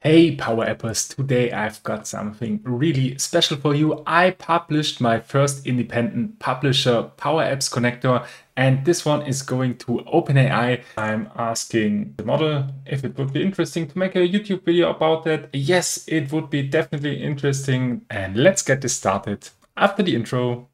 Hey Power Appers, today I've got something really special for you. I published my first independent publisher Power Apps connector and this one is going to OpenAI. I'm asking the model if it would be interesting to make a YouTube video about that. Yes, it would be definitely interesting and let's get this started after the intro.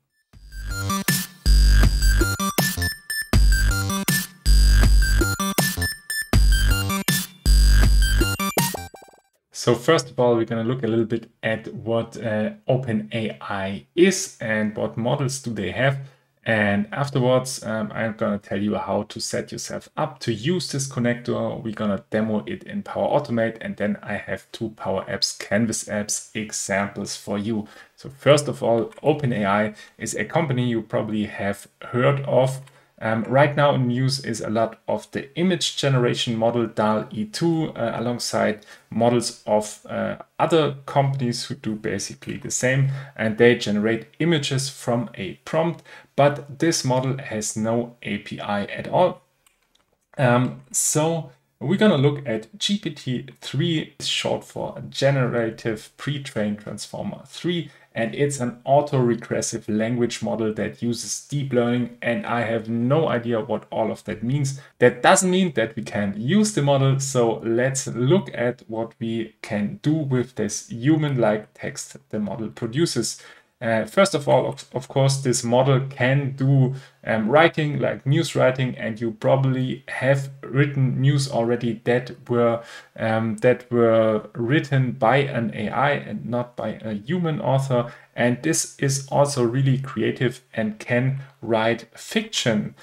So first of all, we're going to look a little bit at what uh, OpenAI is and what models do they have. And afterwards, um, I'm going to tell you how to set yourself up to use this connector. We're going to demo it in Power Automate. And then I have two Power Apps Canvas apps examples for you. So first of all, OpenAI is a company you probably have heard of. Um, right now in use is a lot of the image generation model DALL-E2 uh, alongside models of uh, other companies who do basically the same and they generate images from a prompt but this model has no API at all. Um, so we're going to look at GPT-3, short for Generative Pre-trained Transformer 3 and it's an auto-regressive language model that uses deep learning and I have no idea what all of that means. That doesn't mean that we can't use the model, so let's look at what we can do with this human-like text the model produces. Uh, first of all, of, course, this model can do um, writing like news writing, and you probably have written news already that were um, that were written by an AI and not by a human author. And this is also really creative and can write fiction.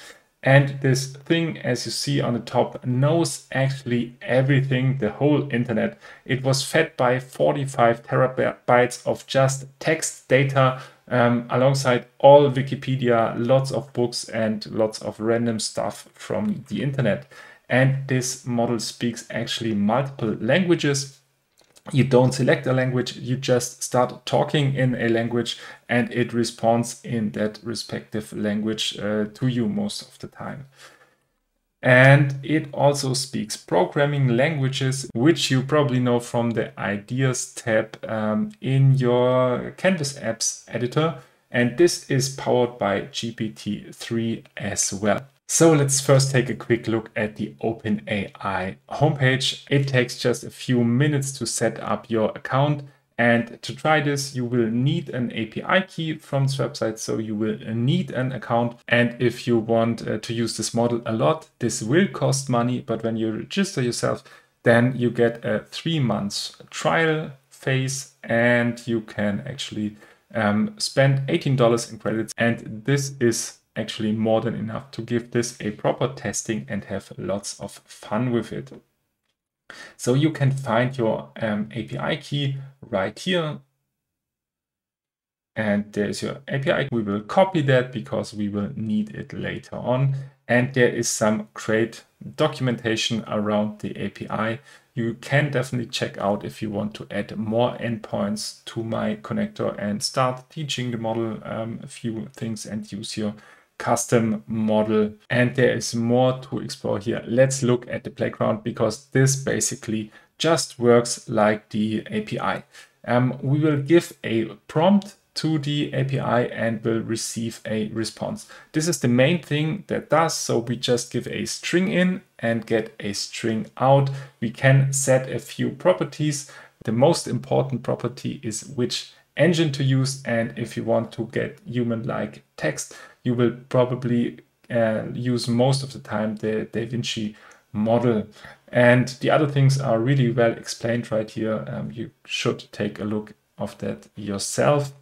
And this thing, as you see on the top, knows actually everything, the whole internet. It was fed by 45 terabytes of just text data um, alongside all Wikipedia, lots of books and lots of random stuff from the internet. And this model speaks actually multiple languages you don't select a language, you just start talking in a language and it responds in that respective language uh, to you most of the time. And it also speaks programming languages, which you probably know from the Ideas tab um, in your Canvas apps editor. And this is powered by GPT-3 as well. So let's first take a quick look at the OpenAI homepage. It takes just a few minutes to set up your account. And to try this, you will need an API key from this website. So you will need an account. And if you want uh, to use this model a lot, this will cost money. But when you register yourself, then you get a three months trial phase and you can actually um, spend $18 in credits. And this is actually more than enough to give this a proper testing and have lots of fun with it. So you can find your um, API key right here. And there's your API. We will copy that because we will need it later on. And there is some great documentation around the API. You can definitely check out if you want to add more endpoints to my connector and start teaching the model um, a few things and use your custom model. And there is more to explore here. Let's look at the playground because this basically just works like the API. Um, we will give a prompt to the API and will receive a response. This is the main thing that does. So we just give a string in and get a string out. We can set a few properties. The most important property is which engine to use. And if you want to get human-like text, you will probably uh, use most of the time the DaVinci model. And the other things are really well explained right here. Um, you should take a look of that yourself.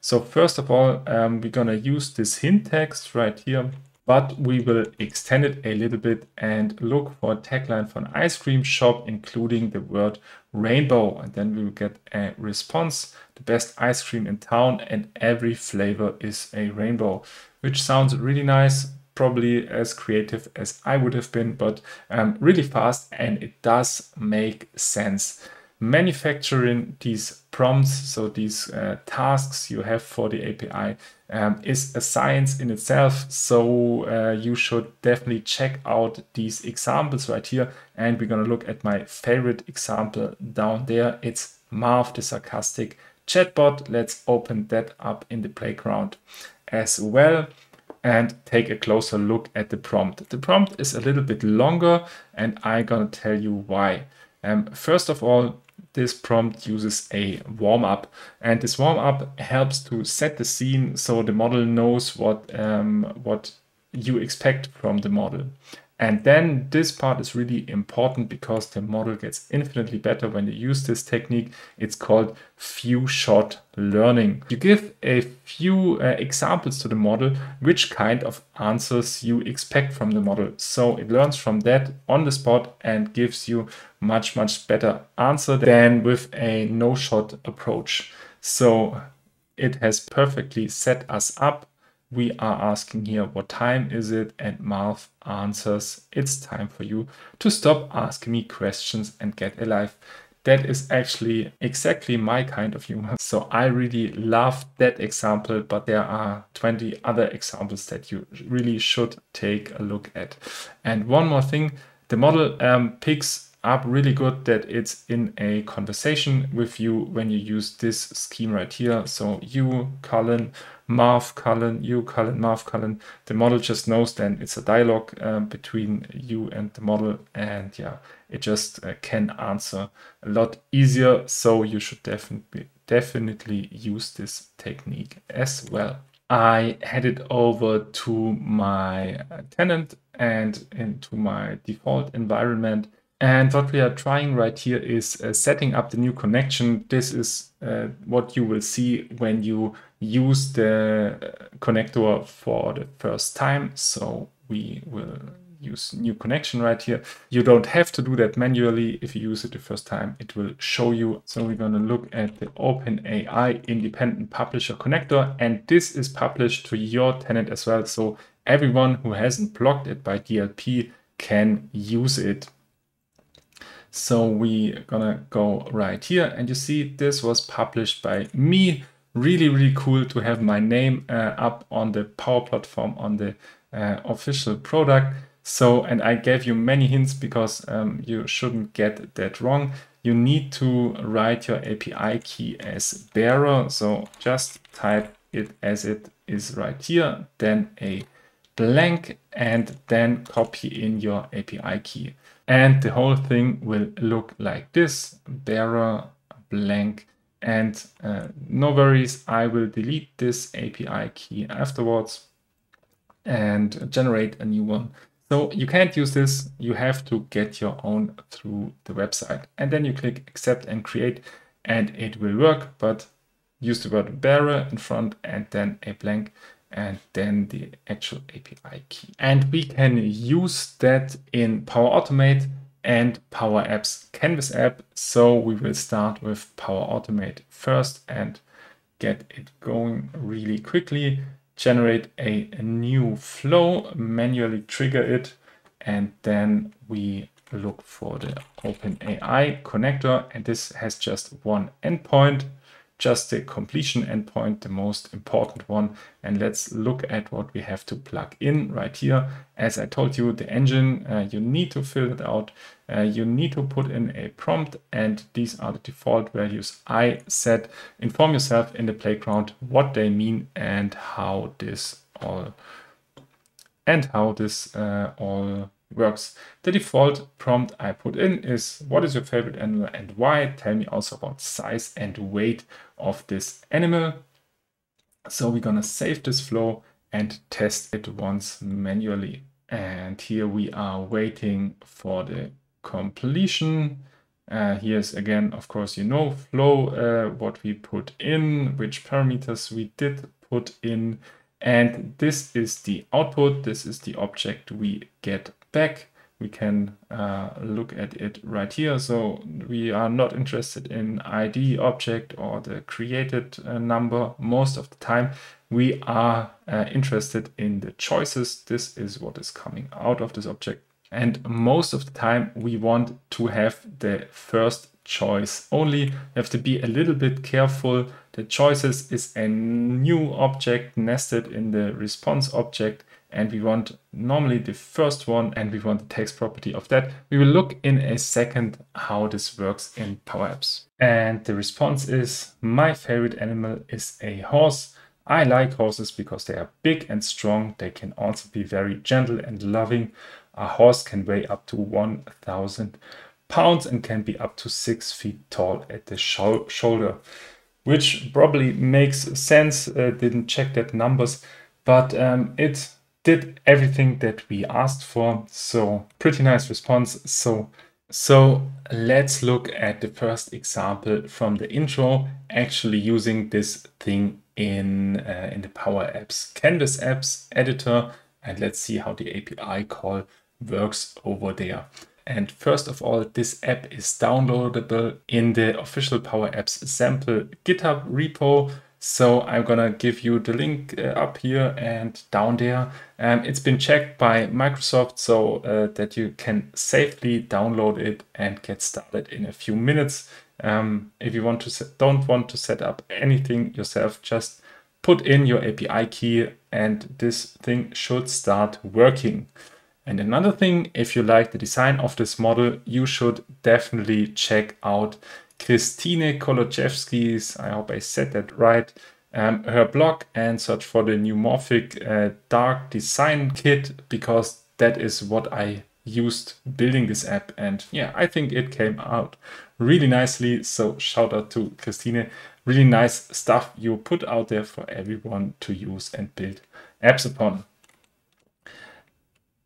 So first of all, um, we're gonna use this hint text right here, but we will extend it a little bit and look for a tagline for an ice cream shop, including the word rainbow. And then we will get a response, the best ice cream in town and every flavor is a rainbow which sounds really nice, probably as creative as I would have been, but um, really fast and it does make sense. Manufacturing these prompts, so these uh, tasks you have for the API, um, is a science in itself. So uh, you should definitely check out these examples right here. And we're going to look at my favorite example down there. It's Marv the sarcastic chatbot. Let's open that up in the playground as well and take a closer look at the prompt. The prompt is a little bit longer and I'm gonna tell you why. Um, first of all, this prompt uses a warm-up and this warm-up helps to set the scene so the model knows what um, what you expect from the model and then this part is really important because the model gets infinitely better when you use this technique. It's called few shot learning. You give a few uh, examples to the model, which kind of answers you expect from the model. So it learns from that on the spot and gives you much, much better answer than with a no shot approach. So it has perfectly set us up we are asking here what time is it and Marv answers it's time for you to stop asking me questions and get a life. That is actually exactly my kind of humor. So I really love that example, but there are 20 other examples that you really should take a look at. And one more thing, the model um, picks up really good that it's in a conversation with you when you use this scheme right here. So you, colon, Marv colon, you colon, Marv colon. The model just knows then it's a dialogue um, between you and the model, and yeah, it just uh, can answer a lot easier. So you should definitely definitely use this technique as well. I headed over to my uh, tenant and into my default environment. And what we are trying right here is uh, setting up the new connection. This is uh, what you will see when you use the connector for the first time. So we will use new connection right here. You don't have to do that manually. If you use it the first time, it will show you. So we're going to look at the OpenAI independent publisher connector, and this is published to your tenant as well. So everyone who hasn't blocked it by DLP can use it. So we're gonna go right here and you see this was published by me really, really cool to have my name uh, up on the Power Platform on the uh, official product. So, and I gave you many hints because um, you shouldn't get that wrong. You need to write your API key as bearer. So just type it as it is right here, then a blank, and then copy in your API key. And the whole thing will look like this, bearer blank and uh, no worries, I will delete this API key afterwards and generate a new one. So you can't use this, you have to get your own through the website. And then you click accept and create and it will work, but use the word bearer in front and then a blank and then the actual API key. And we can use that in Power Automate and Power Apps Canvas app. So we will start with Power Automate first and get it going really quickly. Generate a, new flow, manually trigger it, and then we look for the OpenAI connector. And this has just one endpoint just the completion endpoint, the most important one. And let's look at what we have to plug in right here. As I told you, the engine, uh, you need to fill it out. Uh, you need to put in a prompt and these are the default values I set. Inform yourself in the playground what they mean and how this all and how this uh, all works. The default prompt I put in is what is your favorite animal and why? Tell me also about size and weight of this animal. So we're gonna save this flow and test it once manually. And here we are waiting for the completion. Uh, here's again, of course, you know, flow, uh, what we put in, which parameters we did put in. And this is the output. This is the object we get back, we can uh, look at it right here. So we are not interested in ID object or the created uh, number most of the time. We are uh, interested in the choices. This is what is coming out of this object. And most of the time we want to have the first choice only. You have to be a little bit careful the choices is a new object nested in the response object and we want normally the first one and we want the text property of that. We will look in a second how this works in Power Apps. And the response is my favorite animal is a horse. I like horses because they are big and strong. They can also be very gentle and loving. A horse can weigh up to 1000 pounds and can be up to six feet tall at the shoulder, which probably makes sense. Uh, didn't check that numbers, but um, it did everything that we asked for. So pretty nice response. So, so let's look at the first example from the intro, actually using this thing in, uh, in the Power Apps Canvas Apps editor. And let's see how the API call works over there. And first of all, this app is downloadable in the official Power Apps sample GitHub repo. So I'm gonna give you the link uh, up here and down there. Um, it's been checked by Microsoft so uh, that you can safely download it and get started in a few minutes. Um, if you want to set, don't want to set up anything yourself, just put in your API key and this thing should start working. And another thing, if you like the design of this model, you should definitely check out Kristine Kolodziejewski's, I hope I said that right, um, her blog and search for the Neumorphic uh, Dark Design Kit because that is what I used building this app. And yeah, I think it came out really nicely. So shout out to Kristine. Really nice stuff you put out there for everyone to use and build apps upon.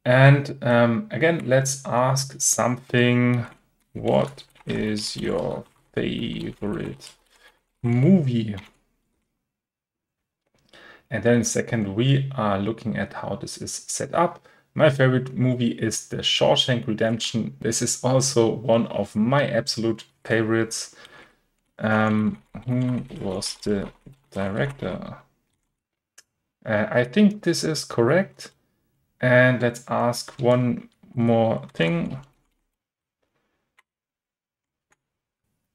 And um, again, let's ask something. What is your favorite movie. And then second, we are looking at how this is set up. My favorite movie is The Shawshank Redemption. This is also one of my absolute favorites. Um, who was the director? Uh, I think this is correct. And let's ask one more thing.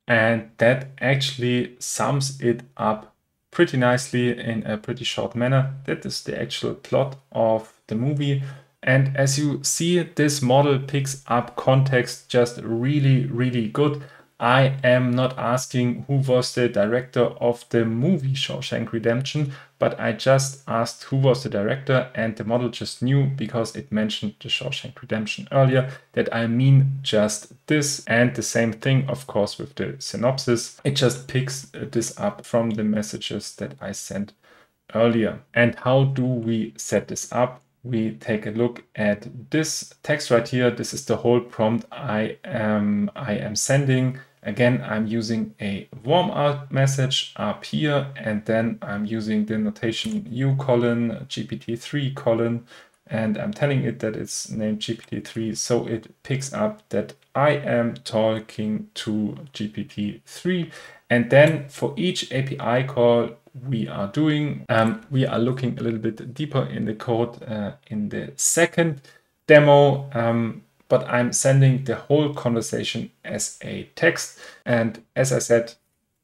And that actually sums it up pretty nicely in a pretty short manner. That is the actual plot of the movie. And as you see, this model picks up context just really, really good. I am not asking who was the director of the movie Shawshank Redemption, but I just asked who was the director and the model just knew because it mentioned the Shawshank Redemption earlier that I mean just this and the same thing of course with the synopsis. It just picks uh, this up from the messages that I sent earlier. And how do we set this up? We take a look at this text right here. This is the whole prompt I am I am sending Again, I'm using a warm up message up here, and then I'm using the notation u colon GPT-3 colon, and I'm telling it that it's named GPT-3, so it picks up that I am talking to GPT-3. And then for each API call we are doing, um, we are looking a little bit deeper in the code uh, in the second demo. Um, but I'm sending the whole conversation as a text. And as I said,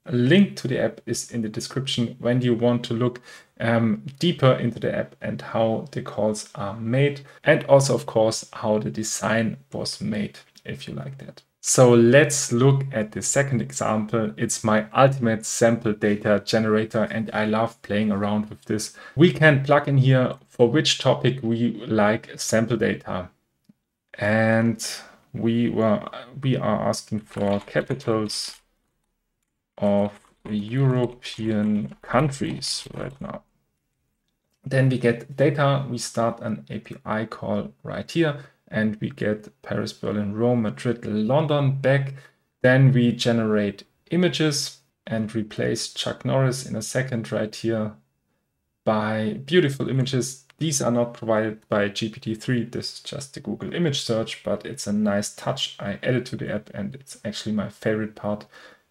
a link to the app is in the description when you want to look um, deeper into the app and how the calls are made. And also, of course, how the design was made, if you like that. So let's look at the second example. It's my ultimate sample data generator and I love playing around with this. We can plug in here for which topic we like sample data and we were we are asking for capitals of European countries right now. Then we get data, we start an API call right here, and we get Paris, Berlin, Rome, Madrid, London back. Then we generate images and replace Chuck Norris in a second right here by beautiful images these are not provided by GPT-3. This is just the Google image search, but it's a nice touch I added to the app and it's actually my favorite part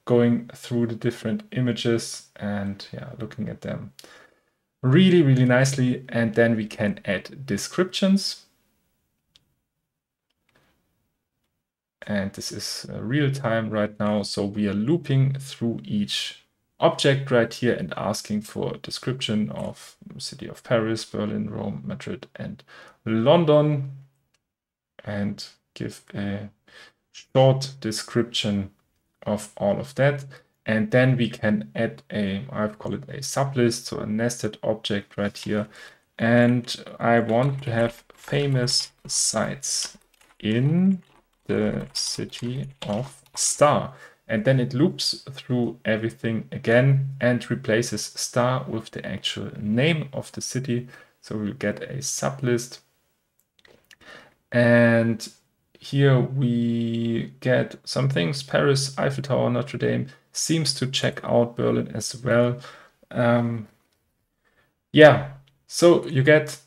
going through the different images and yeah, looking at them really, really nicely. And then we can add descriptions. And this is uh, real time right now. So we are looping through each object right here and asking for a description of city of Paris, Berlin, Rome, Madrid, and London, and give a short description of all of that. And then we can add a, I've called it a sublist, so a nested object right here. And I want to have famous sites in the city of Star. And then it loops through everything again and replaces star with the actual name of the city. So we'll get a sublist. And here we get some things, Paris, Eiffel Tower, Notre Dame, seems to check out Berlin as well. Um, yeah, so you get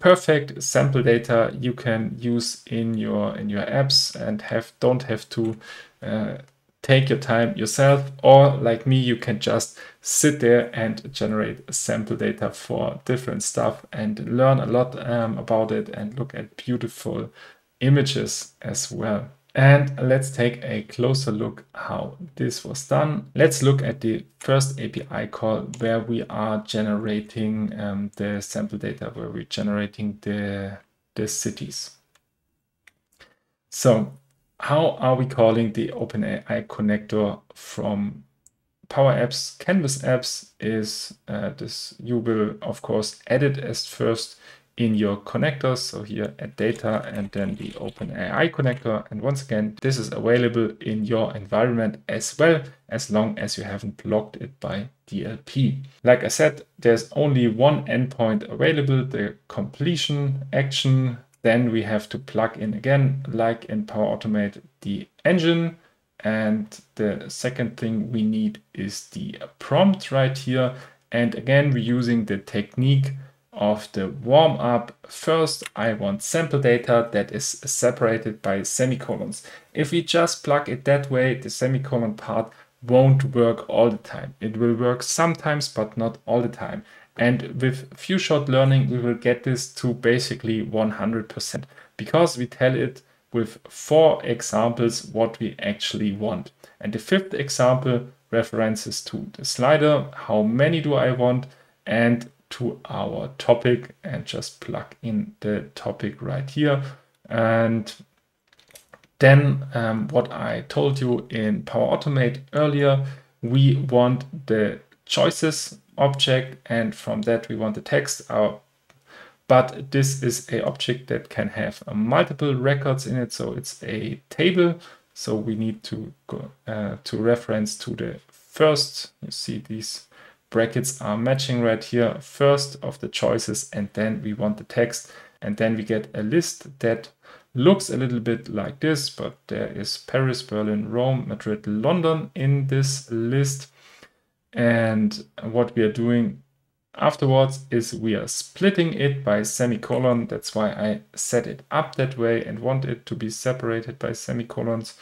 perfect sample data you can use in your in your apps and have don't have to uh, take your time yourself. Or like me you can just sit there and generate sample data for different stuff and learn a lot um, about it and look at beautiful images as well and let's take a closer look how this was done. Let's look at the first API call where we are generating um, the sample data, where we're generating the, the cities. So how are we calling the OpenAI connector from Power Apps? Canvas Apps is uh, this, you will of course edit as first in your connectors. So here add data and then the OpenAI connector. And once again, this is available in your environment as well, as long as you haven't blocked it by DLP. Like I said, there's only one endpoint available, the completion action. Then we have to plug in again, like in Power Automate, the engine. And the second thing we need is the prompt right here. And again, we're using the technique of the warm up, first I want sample data that is separated by semicolons. If we just plug it that way, the semicolon part won't work all the time. It will work sometimes, but not all the time. And with few shot learning, we will get this to basically 100% because we tell it with four examples what we actually want. And the fifth example references to the slider, how many do I want, and to our topic and just plug in the topic right here. And then um, what I told you in Power Automate earlier, we want the choices object and from that we want the text. Uh, but this is a object that can have uh, multiple records in it. So it's a table. So we need to go uh, to reference to the first, you see these brackets are matching right here. First of the choices and then we want the text and then we get a list that looks a little bit like this but there is Paris, Berlin, Rome, Madrid, London in this list. And what we are doing afterwards is we are splitting it by semicolon. That's why I set it up that way and want it to be separated by semicolons.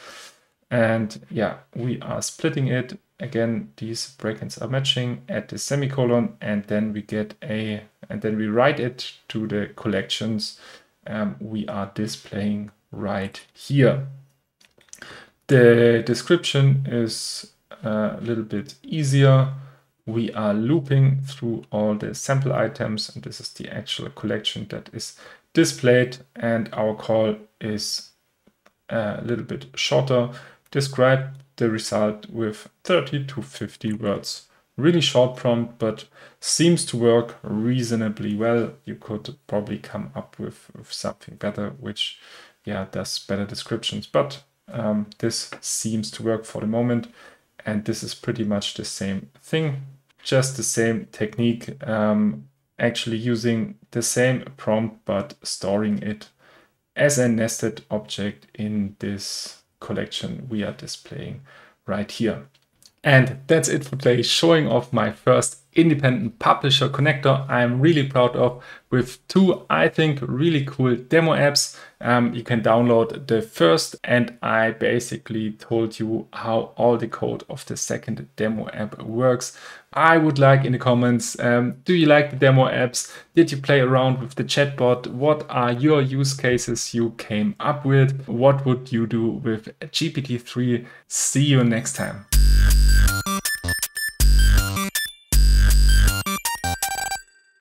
And yeah we are splitting it again these brackets are matching at the semicolon and then we get a and then we write it to the collections. Um, we are displaying right here. The description is a little bit easier. We are looping through all the sample items and this is the actual collection that is displayed and our call is a little bit shorter. Describe the result with 30 to 50 words. Really short prompt, but seems to work reasonably well. You could probably come up with, with something better, which yeah, does better descriptions. But um, this seems to work for the moment. And this is pretty much the same thing, just the same technique, um, actually using the same prompt, but storing it as a nested object in this collection we are displaying right here. And that's it for today, showing off my first independent publisher connector I'm really proud of with two, I think, really cool demo apps. Um, you can download the first and I basically told you how all the code of the second demo app works. I would like in the comments, um, do you like the demo apps? Did you play around with the chatbot? What are your use cases you came up with? What would you do with GPT-3? See you next time.